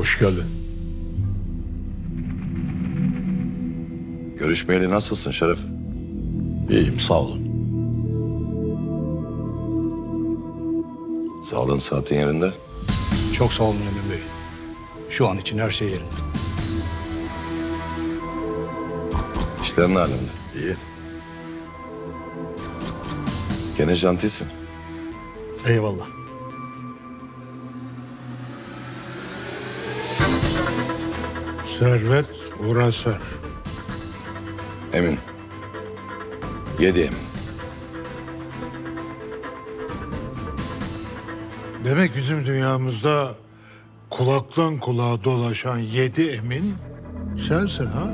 Hoş geldin. Görüşmeyeli nasılsın Şeref? İyiyim sağ olun. Sağlığın saatin yerinde. Çok sağ olun Emin Bey. Şu an için her şey yerinde. İşlerin halinde. İyi. Gene jantisin. Eyvallah. Servet Uraser. Emin. Yedi emin. Demek bizim dünyamızda kulaktan kulağa dolaşan yedi emin sensin ha?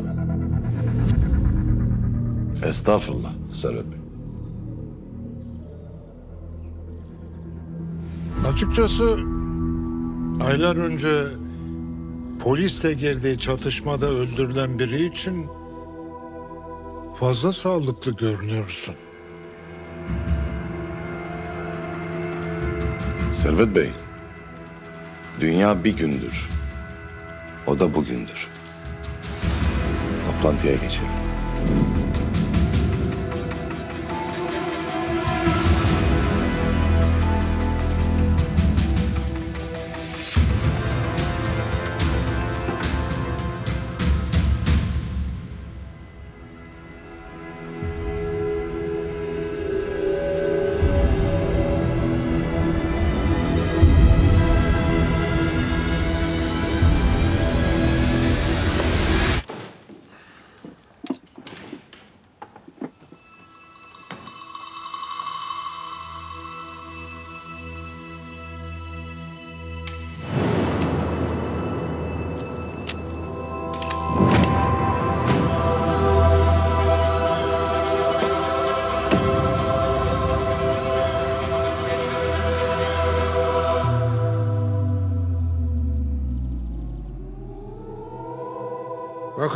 Estağfurullah Servet Bey. Açıkçası aylar önce polisle girdiği çatışmada öldürülen biri için fazla sağlıklı görünüyorsun. Servet Bey. Dünya bir gündür. O da bugündür. Toplantıya geçelim.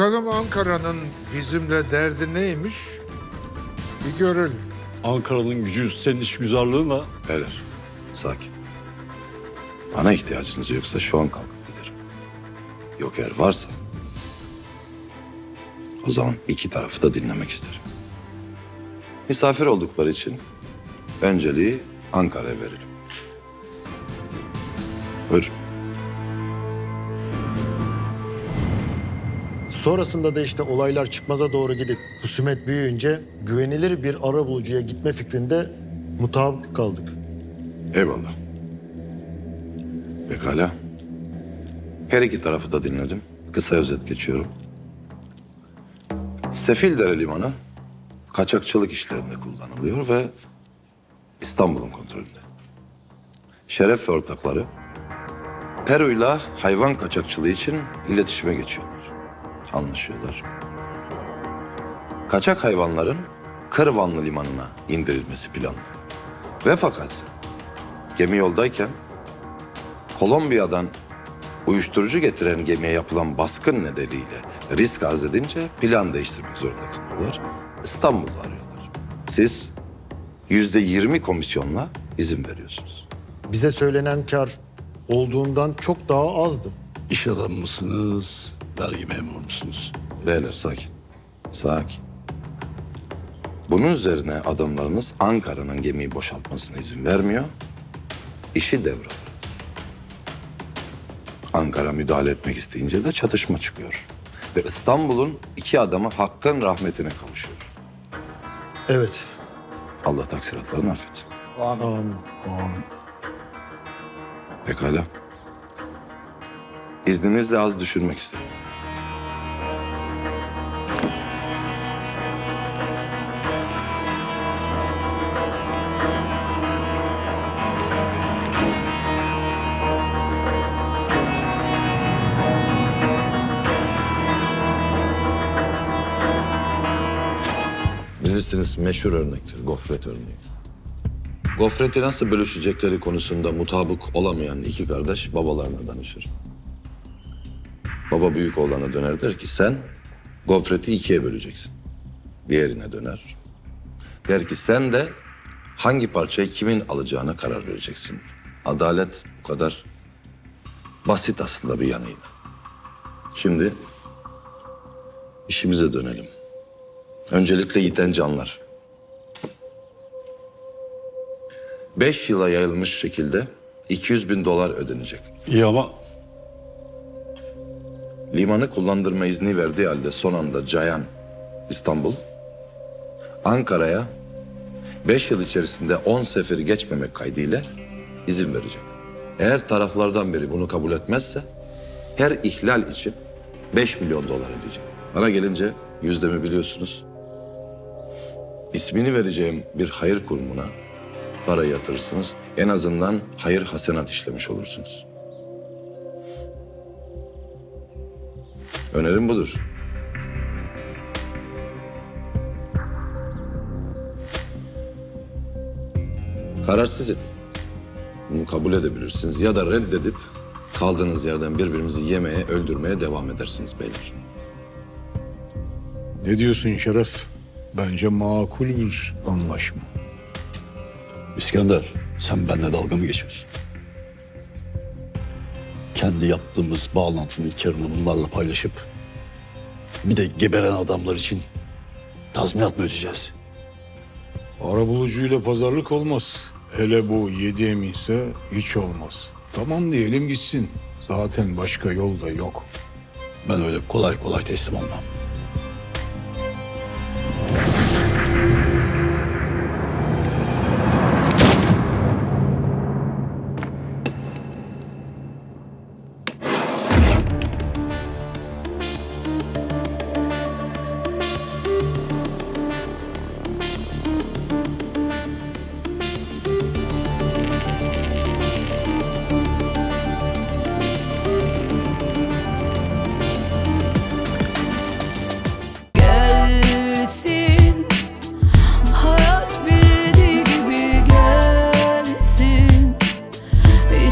Bakalım Ankara'nın bizimle derdi neymiş? Bir görelim. Ankara'nın gücü senin işgüzarlığınla Beyler sakin. Bana ihtiyacınız yoksa şu an kalkıp giderim. Yok eğer varsa o zaman iki tarafı da dinlemek isterim. Misafir oldukları için önceliği Ankara'ya verelim. Sonrasında da işte olaylar çıkmaza doğru gidip husumet büyüyünce güvenilir bir arabulucuya gitme fikrinde mutabık kaldık. Eyvallah. Pekala. Her iki tarafı da dinledim. Kısa özet geçiyorum. Sefildere Limanı kaçakçılık işlerinde kullanılıyor ve İstanbul'un kontrolünde. Şeref ve ortakları Peru'yla hayvan kaçakçılığı için iletişime geçiyorlar. Anlaşıyorlar. Kaçak hayvanların Kırvanlı Limanı'na indirilmesi planlanıyor. Ve fakat gemi yoldayken Kolombiya'dan uyuşturucu getiren gemiye yapılan baskın nedeniyle risk arz edince plan değiştirmek zorunda kalıyorlar. İstanbul'da arıyorlar. Siz yüzde yirmi komisyonla izin veriyorsunuz. Bize söylenen kar olduğundan çok daha azdı. İş adamı mısınız? Vergi memuru musunuz? Beyler sakin. Sakin. Bunun üzerine adamlarınız Ankara'nın gemiyi boşaltmasına izin vermiyor. İşi devralıyor. Ankara müdahale etmek isteyince de çatışma çıkıyor. Ve İstanbul'un iki adamı Hakk'ın rahmetine kavuşuyor. Evet. Allah taksiratlarını affetsin. Amin. Pekala. İzninizle az düşünmek istedim. Bilirsiniz meşhur örnektir gofret örneği. Gofreti nasıl bölüşecekleri konusunda mutabık olamayan iki kardeş babalarına danışır. Baba büyük oğlana döner der ki sen gofreti ikiye böleceksin. Diğerine döner. Der ki sen de hangi parçayı kimin alacağına karar vereceksin. Adalet bu kadar Basit aslında bir yanıyla. Şimdi işimize dönelim. Öncelikle yiten canlar. Beş yıla yayılmış şekilde 200 bin dolar ödenecek. İyi ama Limanı kullandırma izni verdiği halde son anda Cayan İstanbul, Ankara'ya beş yıl içerisinde 10 seferi geçmemek kaydıyla izin verecek. Eğer taraflardan biri bunu kabul etmezse her ihlal için 5 milyon dolar ödeyecek. Bana gelince yüzdemi biliyorsunuz. İsmini vereceğim bir hayır kurumuna para yatırırsınız. En azından hayır hasenat işlemiş olursunuz. Önerim budur. Karar sizin. Bunu kabul edebilirsiniz ya da reddedip kaldığınız yerden birbirimizi yemeye, öldürmeye devam edersiniz beyler. Ne diyorsun Şeref? Bence makul bir anlaşma. İskender sen benimle dalga mı geçiyorsun? Kendi yaptığımız bağlantının karını bunlarla paylaşıp bir de geberen adamlar için tazminat mı ödeyeceğiz? Arabulucuyla pazarlık olmaz. Hele bu yedi eminse hiç olmaz. Tamam diyelim gitsin. Zaten başka yol da yok. Ben öyle kolay kolay teslim olmam.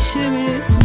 Shimmers